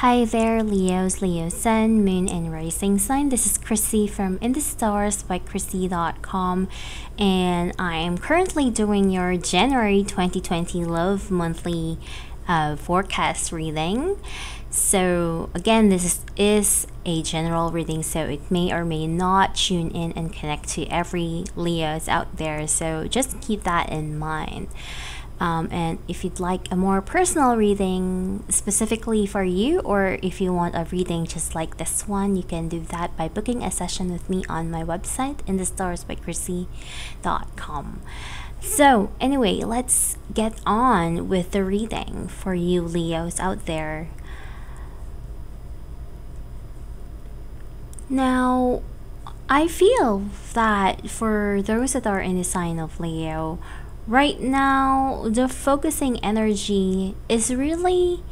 Hi there, Leos, Leo Sun, Moon, and Rising Sign. This is Krissy from In the Stars by Krissy.com, and I am currently doing your January 2020 Love Monthly uh, forecast reading. So, again, this is, is a general reading, so it may or may not tune in and connect to every Leos out there, so just keep that in mind. Um, and if you'd like a more personal reading specifically for you, or if you want a reading just like this one, you can do that by booking a session with me on my website, in the stars by Krissy.com. So, anyway, let's get on with the reading for you Leos out there. Now, I feel that for those that are in the sign of Leo, right now the focusing energy is really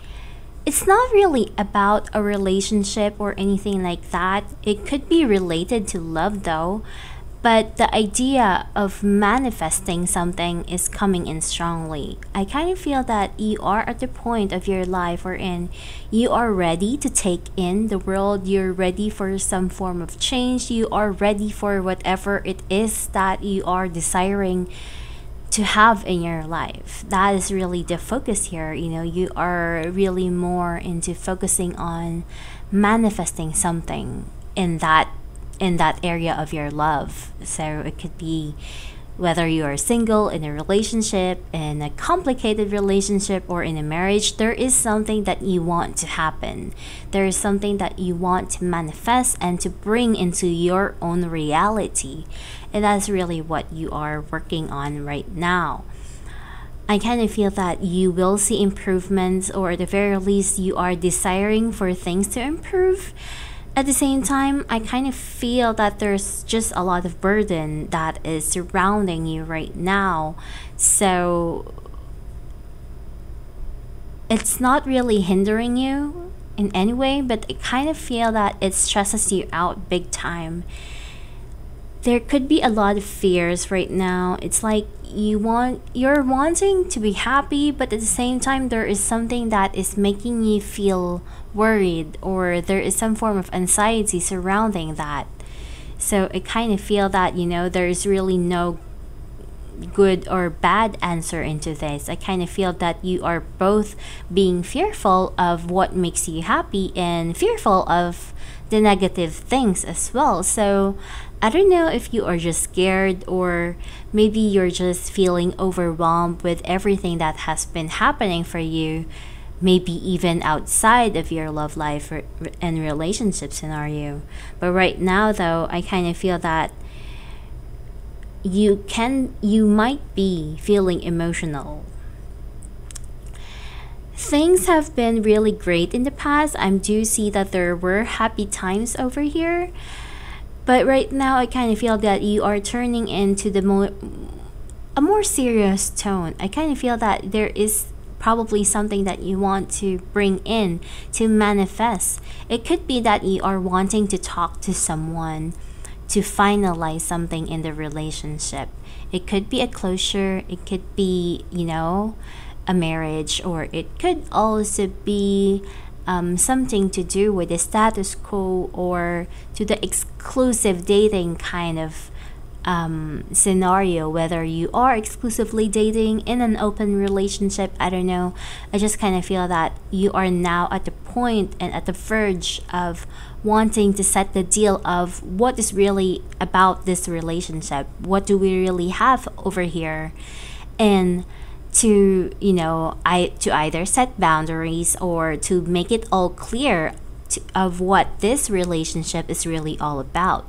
it's not really about a relationship or anything like that. It could be related to love though, but the idea of manifesting something is coming in strongly. I kind of feel that you are at the point of your life wherein you are ready to take in the world, you're ready for some form of change, you are ready for whatever it is that you are desiring to have in your life. That is really the focus here. You know, you are really more into focusing on manifesting something in that in that area of your love. So it could be whether you are single, in a relationship, in a complicated relationship, or in a marriage, there is something that you want to happen. There is something that you want to manifest and to bring into your own reality. And that's really what you are working on right now. I kind of feel that you will see improvements, or at the very least, you are desiring for things to improve at the same time, I kind of feel that there's just a lot of burden that is surrounding you right now. So it's not really hindering you in any way, but I kind of feel that it stresses you out big time there could be a lot of fears right now. It's like you want you're wanting to be happy, but at the same time there is something that is making you feel worried or there is some form of anxiety surrounding that. So I kind of feel that, you know, there's really no good or bad answer into this. I kind of feel that you are both being fearful of what makes you happy and fearful of the negative things as well. So I don't know if you are just scared or maybe you're just feeling overwhelmed with everything that has been happening for you, maybe even outside of your love life and relationship scenario. But right now, though, I kind of feel that you can you might be feeling emotional. Things have been really great in the past. I do see that there were happy times over here but right now, I kind of feel that you are turning into the more a more serious tone. I kind of feel that there is probably something that you want to bring in to manifest. It could be that you are wanting to talk to someone to finalize something in the relationship. It could be a closure, it could be, you know, a marriage, or it could also be um, something to do with the status quo or to the exclusive dating kind of um, scenario, whether you are exclusively dating in an open relationship, I don't know. I just kind of feel that you are now at the point and at the verge of wanting to set the deal of what is really about this relationship. What do we really have over here? And to you know i to either set boundaries or to make it all clear to, of what this relationship is really all about.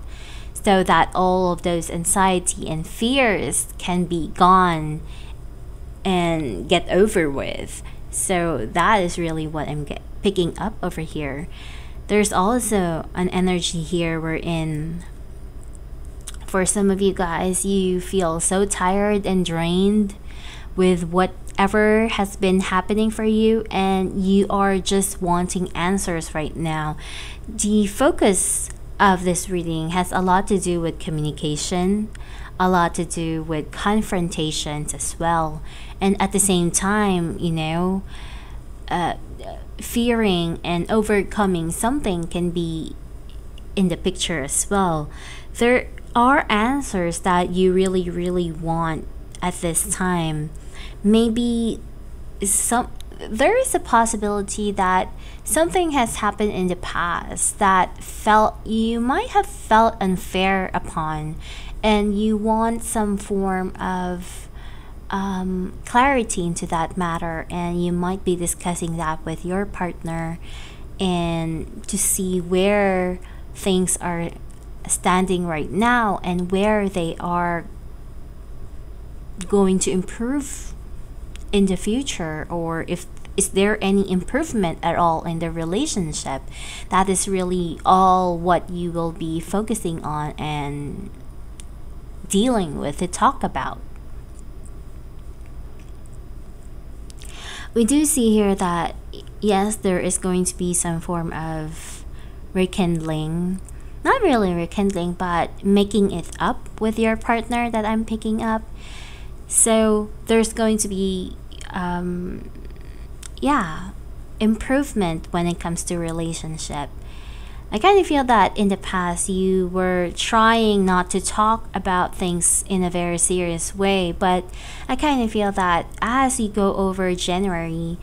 So that all of those anxiety and fears can be gone and get over with. So that is really what i'm get, picking up over here. There's also an energy here wherein for some of you guys you feel so tired and drained with whatever has been happening for you and you are just wanting answers right now. The focus of this reading has a lot to do with communication, a lot to do with confrontations as well. And at the same time, you know, uh, fearing and overcoming something can be in the picture as well. There are answers that you really, really want at this time. Maybe some there is a possibility that something has happened in the past that felt you might have felt unfair upon and you want some form of um, clarity into that matter and you might be discussing that with your partner and to see where things are standing right now and where they are going to improve in the future or if is there any improvement at all in the relationship? That is really all what you will be focusing on and dealing with to talk about. We do see here that yes there is going to be some form of rekindling. Not really rekindling but making it up with your partner that i'm picking up so there's going to be um, yeah improvement when it comes to relationship. I kind of feel that in the past you were trying not to talk about things in a very serious way but i kind of feel that as you go over january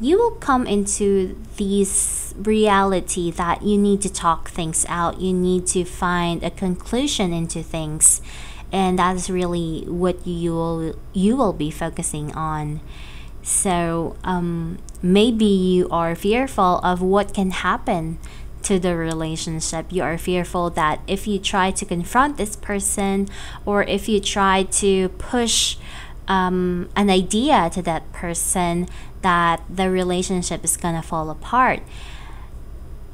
you will come into this reality that you need to talk things out. You need to find a conclusion into things and that's really what you will you will be focusing on so um, maybe you are fearful of what can happen to the relationship. You are fearful that if you try to confront this person or if you try to push um, an idea to that person, that the relationship is gonna fall apart.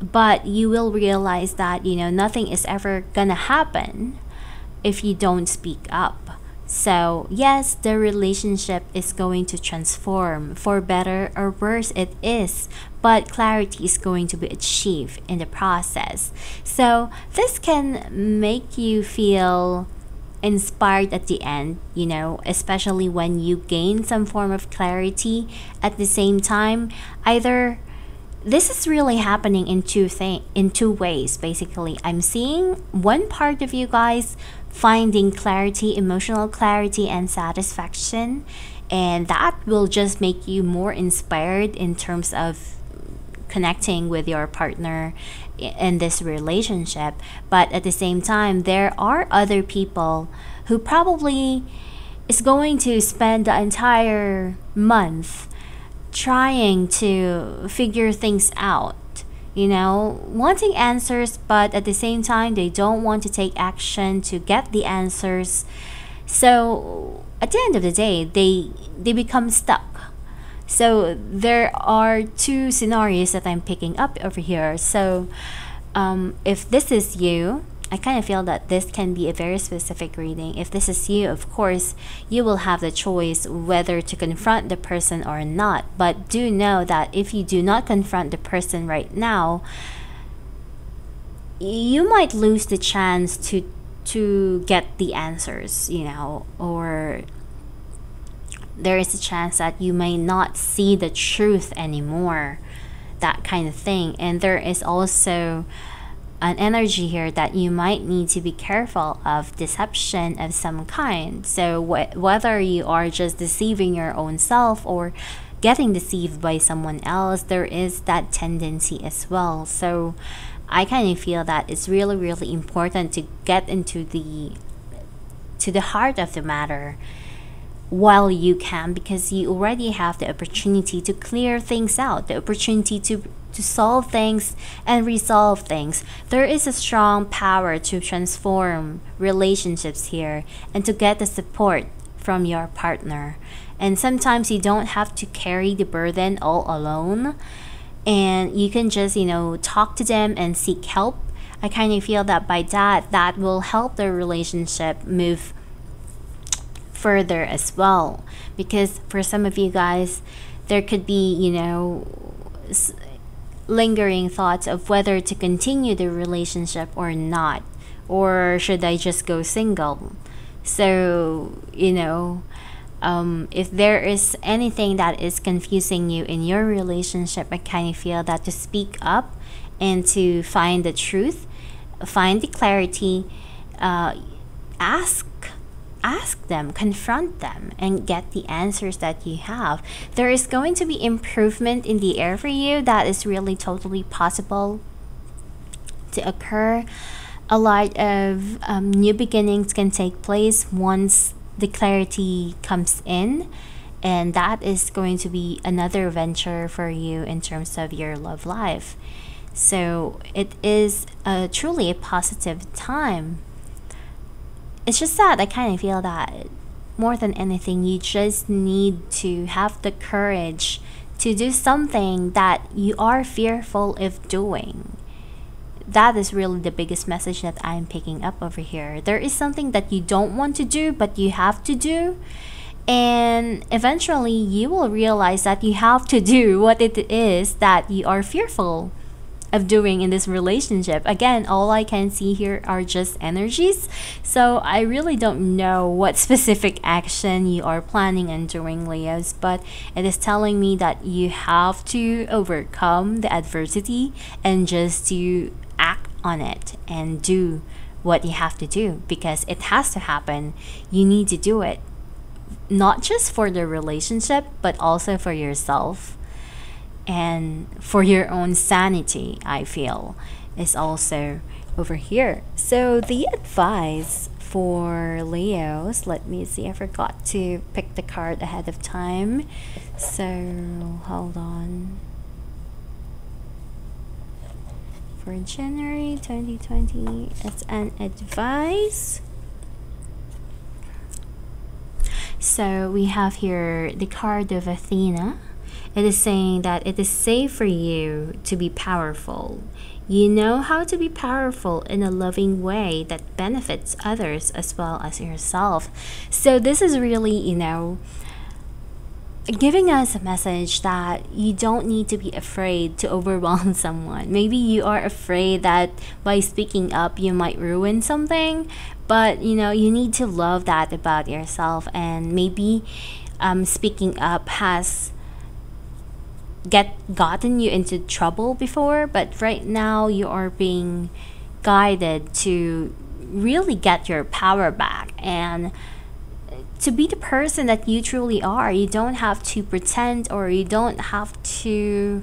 But you will realize that you know nothing is ever gonna happen if you don't speak up. So, yes, the relationship is going to transform for better or worse, it is, but clarity is going to be achieved in the process. So, this can make you feel inspired at the end, you know, especially when you gain some form of clarity at the same time. Either this is really happening in two thing in two ways basically. I'm seeing one part of you guys finding clarity, emotional clarity, and satisfaction. And that will just make you more inspired in terms of connecting with your partner in this relationship. But at the same time, there are other people who probably is going to spend the entire month trying to figure things out you know, wanting answers, but at the same time, they don't want to take action to get the answers. So at the end of the day, they they become stuck. So there are two scenarios that I'm picking up over here. So um, if this is you, I kind of feel that this can be a very specific reading. If this is you, of course, you will have the choice whether to confront the person or not. But do know that if you do not confront the person right now, you might lose the chance to to get the answers, you know, or there is a chance that you may not see the truth anymore, that kind of thing. And there is also an energy here that you might need to be careful of deception of some kind. So, wh- whether you are just deceiving your own self or getting deceived by someone else, there is that tendency as well. So, I kind of feel that it's really, really important to get into the to the heart of the matter while you can because you already have the opportunity to clear things out, the opportunity to to solve things and resolve things. There is a strong power to transform relationships here and to get the support from your partner. And sometimes you don't have to carry the burden all alone. And you can just, you know, talk to them and seek help. I kind of feel that by that, that will help the relationship move further as well. Because for some of you guys, there could be, you know, lingering thoughts of whether to continue the relationship or not, or should I just go single? So, you know, um, if there is anything that is confusing you in your relationship, I kind of feel that to speak up and to find the truth, find the clarity, uh, ask ask them, confront them, and get the answers that you have. There is going to be improvement in the air for you that is really totally possible to occur. A lot of um, new beginnings can take place once the clarity comes in. And that is going to be another venture for you in terms of your love life. So it is a, truly a positive time. It's just that I kind of feel that more than anything, you just need to have the courage to do something that you are fearful of doing. That is really the biggest message that I'm picking up over here. There is something that you don't want to do, but you have to do. And eventually, you will realize that you have to do what it is that you are fearful of doing in this relationship. Again, all I can see here are just energies. So I really don't know what specific action you are planning on doing, Leos, but it is telling me that you have to overcome the adversity and just to act on it and do what you have to do because it has to happen. You need to do it. Not just for the relationship, but also for yourself and for your own sanity, I feel, is also over here. So the advice for Leos, let me see, I forgot to pick the card ahead of time. So hold on. For January 2020, it's an advice. So we have here the card of Athena it is saying that it is safe for you to be powerful. You know how to be powerful in a loving way that benefits others as well as yourself. So, this is really, you know, giving us a message that you don't need to be afraid to overwhelm someone. Maybe you are afraid that by speaking up you might ruin something, but you know, you need to love that about yourself and maybe um, speaking up has get gotten you into trouble before, but right now you are being guided to really get your power back and to be the person that you truly are. You don't have to pretend or you don't have to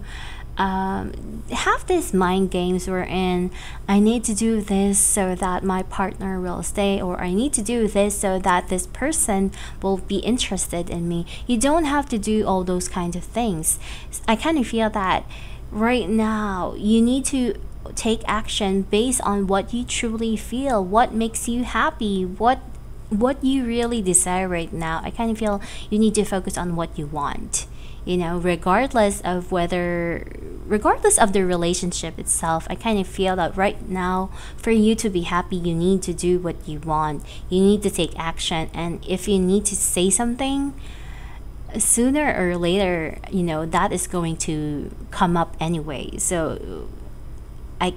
um, have these mind games wherein I need to do this so that my partner will stay, or I need to do this so that this person will be interested in me. You don't have to do all those kinds of things. I kind of feel that right now you need to take action based on what you truly feel, what makes you happy, what what you really desire right now. I kind of feel you need to focus on what you want you know regardless of whether regardless of the relationship itself i kind of feel that right now for you to be happy you need to do what you want. You need to take action and if you need to say something sooner or later you know that is going to come up anyway. So i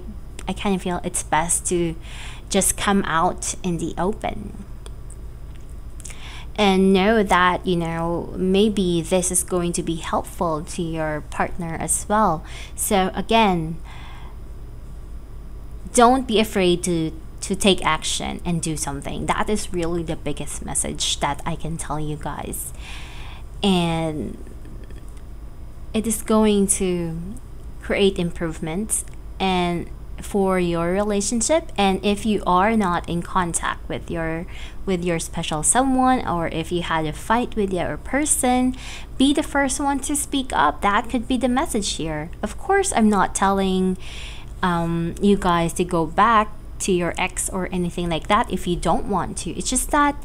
i kind of feel it's best to just come out in the open and know that you know maybe this is going to be helpful to your partner as well. So again don't be afraid to to take action and do something. That is really the biggest message that i can tell you guys. And it is going to create improvements and for your relationship and if you are not in contact with your with your special someone or if you had a fight with your person be the first one to speak up. That could be the message here. Of course i'm not telling um, you guys to go back to your ex or anything like that if you don't want to. It's just that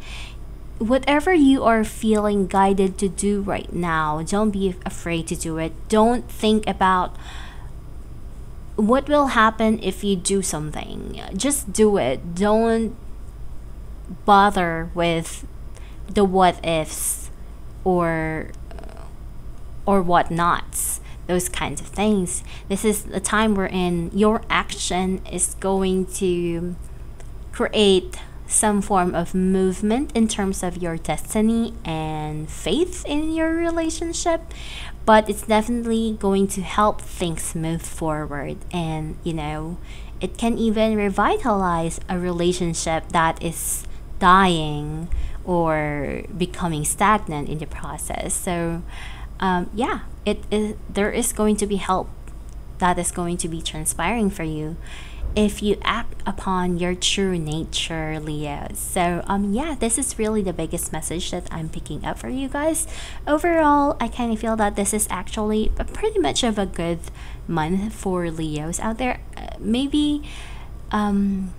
whatever you are feeling guided to do right now don't be afraid to do it. Don't think about what will happen if you do something? Just do it. Don't bother with the what ifs or or what nots those kinds of things this is the time wherein your action is going to create some form of movement in terms of your destiny and faith in your relationship but it's definitely going to help things move forward. And you know it can even revitalize a relationship that is dying or becoming stagnant in the process. So um, yeah it is there is going to be help that is going to be transpiring for you if you act upon your true nature, Leo. So, um, yeah, this is really the biggest message that I'm picking up for you guys. Overall, I kind of feel that this is actually pretty much of a good month for Leos out there. Uh, maybe, um,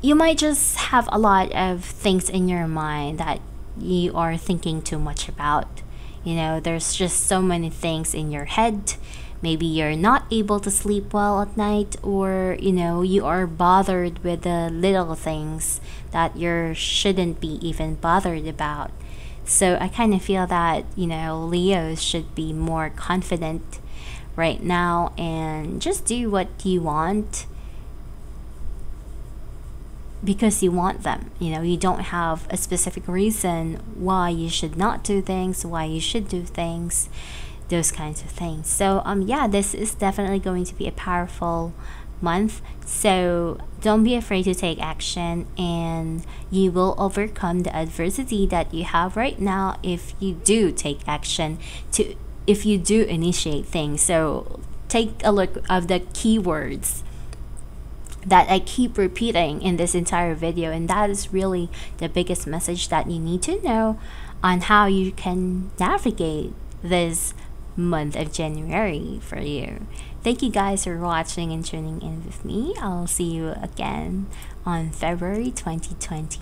you might just have a lot of things in your mind that you are thinking too much about. You know, there's just so many things in your head maybe you're not able to sleep well at night or you know you are bothered with the little things that you shouldn't be even bothered about so i kind of feel that you know leos should be more confident right now and just do what you want because you want them. You know, you don't have a specific reason why you should not do things, why you should do things those kinds of things. So um yeah, this is definitely going to be a powerful month. So don't be afraid to take action and you will overcome the adversity that you have right now if you do take action to if you do initiate things. So take a look of the keywords that I keep repeating in this entire video and that is really the biggest message that you need to know on how you can navigate this month of January for you. Thank you guys for watching and tuning in with me. I'll see you again on February 2020.